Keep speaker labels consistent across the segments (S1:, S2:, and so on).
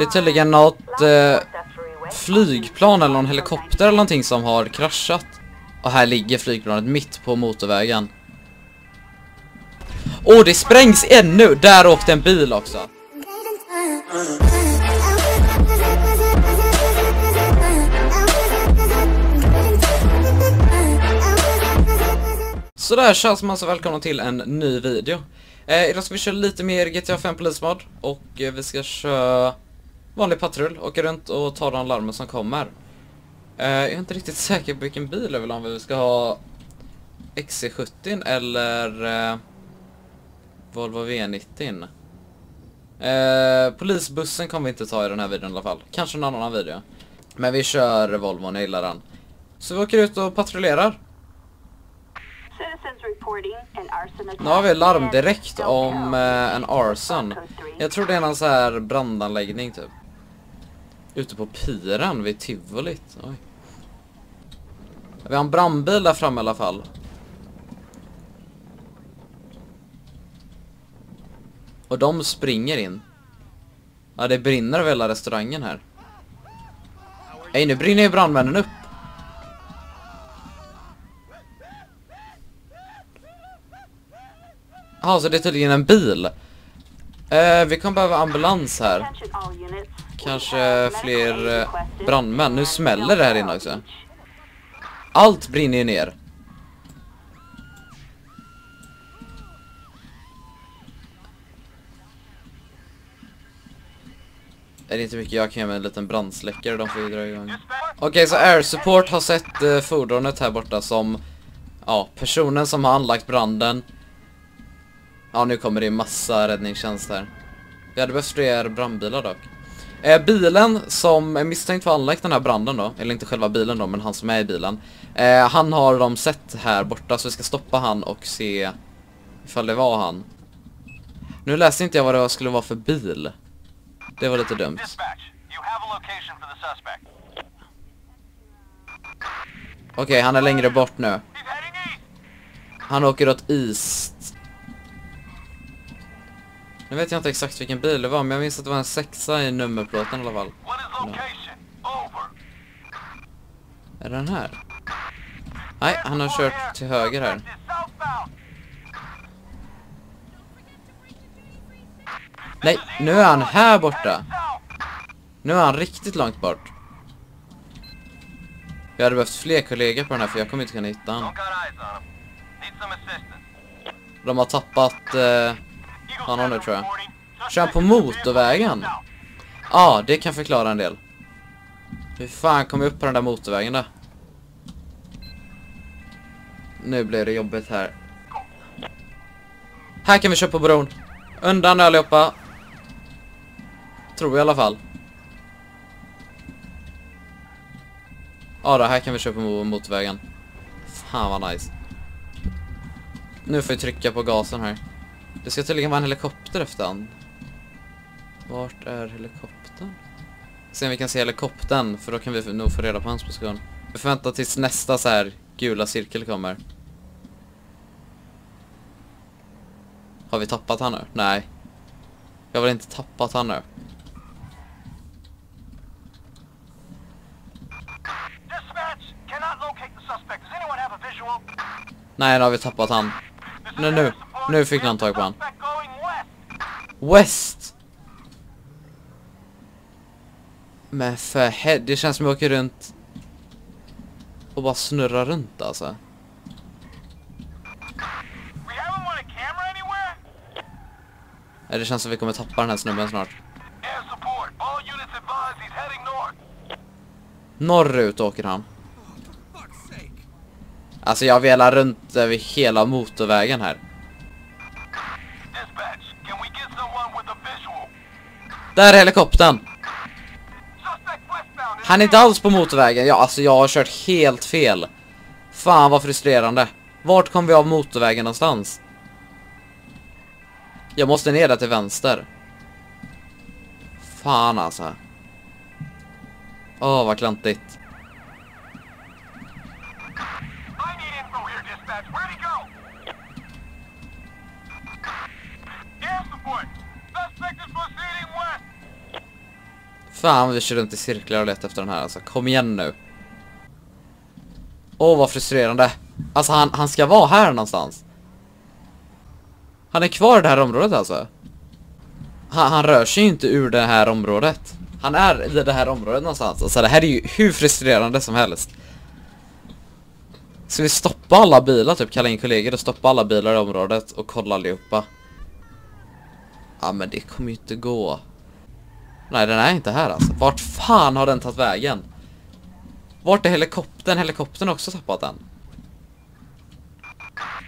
S1: Det är tydligen något eh, flygplan eller någon helikopter eller någonting som har kraschat. Och här ligger flygplanet mitt på motorvägen. Åh, det sprängs ännu! Där åkte en bil också. Sådär tja så alltså, massa välkomna till en ny video. Eh, idag ska vi köra lite mer GTA 5 polismod och eh, vi ska köra vanlig patrull, åka runt och ta de larmen som kommer. Eh, jag är inte riktigt säker på vilken bil jag vill ha, om vi ska ha XC70 eller eh, Volvo V90. Eh, polisbussen kommer vi inte ta i den här videon i alla fall. Kanske någon annan video. Men vi kör Volvon, jag gillar den. Så vi åker ut och patrullerar. Nu har vi larm direkt om eh, en arson. Jag tror det är någon så här brandanläggning typ. Ute på piren vid tivolit. Oj. Vi har en brandbil där framme i alla fall. Och de springer in. Ja, det brinner över hela restaurangen här. Nej, nu brinner ju brandmännen upp. Ja, så det är tydligen en bil. Eh, vi kan behöva ambulans här. Kanske fler eh, brandmän. Nu smäller det här inne också. Allt brinner ju ner. Är det inte mycket jag kan göra med en liten brandsläckare, de får ju dra igång. Okej, okay, så Air Support har sett eh, fordonet här borta som, ja, personen som har anlagt branden. Ja, nu kommer det massa räddningstjänst här. Vi hade behövt fler brandbilar dock. Eh, bilen som är misstänkt för att anlagt den här branden då, eller inte själva bilen då, men han som är i bilen. Eh, han har de sett här borta, så vi ska stoppa han och se ifall det var han. Nu läste inte jag vad det skulle vara för bil. Det var lite dumt. Okej, okay, han är längre bort nu. Han åker åt east. Nu vet jag inte exakt vilken bil det var, men jag minns att det var en sexa i nummerplåten i alla fall. No. Är det den här? Nej, han har kört till höger här. Nej, nu är han här borta. Nu är han riktigt långt bort. Vi hade behövt fler kollegor på den här för jag kommer inte kunna hitta honom. De har tappat eh, honom nu tror jag. Kör han på motorvägen? Ja, ah, det kan förklara en del. Hur fan kom jag upp på den där motorvägen då? Nu blir det jobbigt här. Här kan vi köra på bron. Undan allihopa. Tror jag i alla fall. Ja, då, här kan vi köra på motorvägen. Fan vad nice. Nu får vi trycka på gasen här. Det ska tydligen vara en helikopter efter han. Vart är helikoptern? Se om vi kan se helikoptern, för då kan vi nog få reda på hans position. Vi får vänta tills nästa så här gula cirkel kommer. Har vi tappat han nu? Nej. Jag har väl inte tappat han nu? Nej, nu har vi tappat han. Nu, nu. Nu fick han tag på han. West! Men för helvete, det känns som jag åker runt och bara snurrar runt alltså. Det känns som vi kommer tappa den här snubben snart. Norrut åker han. Alltså jag velar runt över hela motorvägen här. Där är helikoptern. Han är inte alls på motorvägen. Ja, alltså jag har kört helt fel. Fan vad frustrerande. Vart kom vi av motorvägen någonstans? Jag måste ner där till vänster. Fan alltså. Åh, vad klantigt. Fan vi kör runt i cirklar och letar efter den här alltså. Kom igen nu. Åh vad frustrerande. Alltså han, han ska vara här någonstans. Han är kvar i det här området alltså. Han, han rör sig ju inte ur det här området. Han är i det här området någonstans. Alltså det här är ju hur frustrerande som helst. Ska vi stoppa alla bilar, typ kalla in kollegor och stoppa alla bilar i området och kolla allihopa? Ja men det kommer ju inte gå. Nej den är inte här alltså. Vart fan har den tagit vägen? Vart är helikoptern? Helikoptern har också tappat den.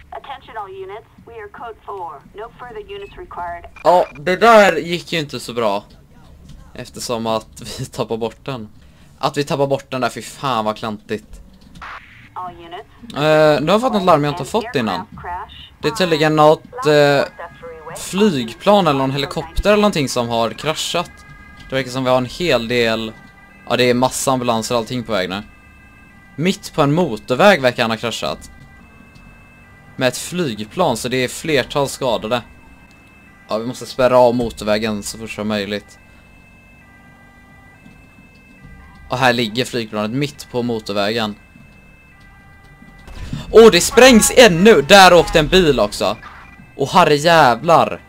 S2: Attention all units, we are code 4. No further units required.
S1: Ja, det där gick ju inte så bra. Eftersom att vi tappar bort den. Att vi tappar bort den där, fy fan vad klantigt. Eh, nu har jag fått något larm jag inte har fått innan. Det är tydligen något eh, flygplan eller någon helikopter eller någonting som har kraschat. Det verkar som vi har en hel del, ja det är massa ambulanser och allting på väg nu. Mitt på en motorväg verkar han ha kraschat. Med ett flygplan så det är flertal skadade. Ja vi måste spärra av motorvägen så fort som möjligt. Och här ligger flygplanet mitt på motorvägen. Åh, oh, det sprängs ännu! Där åkte en bil också. Och herre jävlar.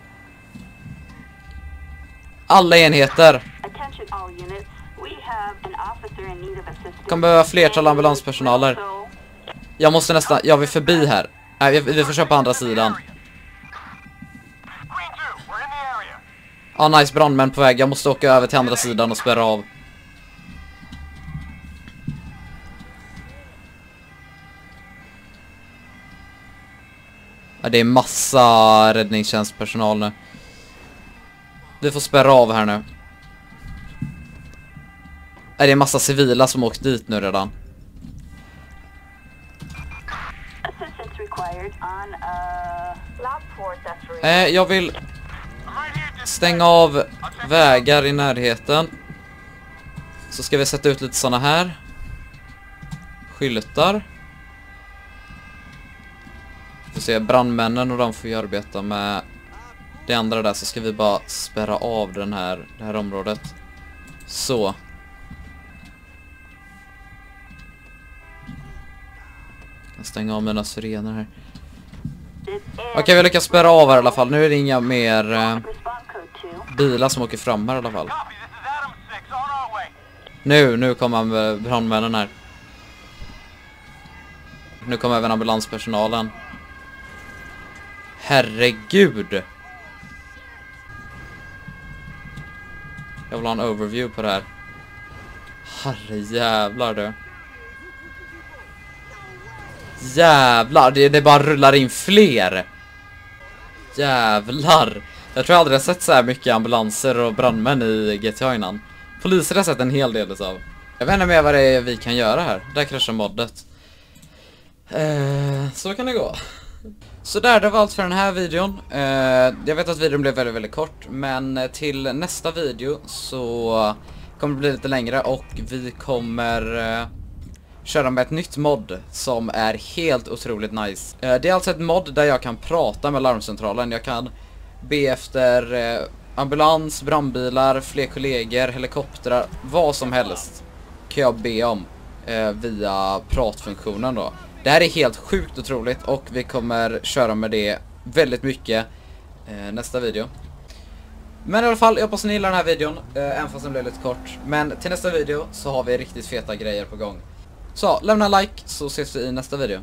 S1: Alla enheter.
S2: Kommer.
S1: Kan behöva flertal ambulanspersonaler. Jag måste nästan, jag vill förbi här. Nej, vi, vi får köra på andra sidan. Ja, ah, nice brandmän på väg. Jag måste åka över till andra sidan och spärra av. Ja, det är massa räddningstjänstpersonal nu. Vi får spärra av här nu. Ja, det är massa civila som åkt dit nu redan.
S2: uh lab 4 that's for
S1: Eh, jag vill stänga av vägar i närheten. Så ska vi sätta ut lite såna här. Skyltar. Får se, brandmännen och de får ju arbeta med det andra där så ska vi bara spärra av den här, det här området. Så. Jag kan stänga av mina sirener här.
S2: Okej,
S1: Okej, vi lyckas spärra av här i alla fall. Nu är det inga mer eh, bilar som åker fram här i alla fall. Nu, nu kommer brandmännen här. Nu kommer även ambulanspersonalen. Herregud! Jag vill ha en overview på det här. Herre jävlar du. Jävlar, det, det bara rullar in fler. Jävlar. Jag tror jag aldrig har sett så här mycket ambulanser och brandmän i GTA innan. Poliser har jag sett en hel del av. Jag vet inte mer vad det är vi kan göra här. Där kraschar moddet. Eh, så kan det gå. Så där, det var allt för den här videon. Eh, jag vet att videon blev väldigt, väldigt kort, men till nästa video så kommer det bli lite längre och vi kommer eh, köra med ett nytt mod som är helt otroligt nice. Eh, det är alltså ett mod där jag kan prata med larmcentralen. Jag kan be efter eh, ambulans, brandbilar, fler kollegor, helikoptrar, vad som helst kan jag be om eh, via pratfunktionen då. Det här är helt sjukt otroligt och vi kommer köra med det väldigt mycket eh, nästa video. Men i alla fall, jag hoppas ni gillar den här videon, eh, även fast den blev lite kort. Men till nästa video så har vi riktigt feta grejer på gång. Så, lämna en like så ses vi i nästa video.